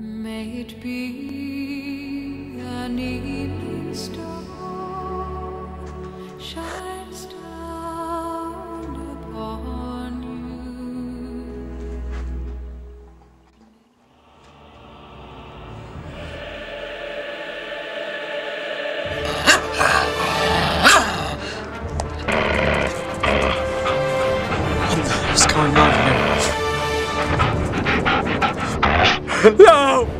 May it be an evening star shines down upon you. What's going on here? No!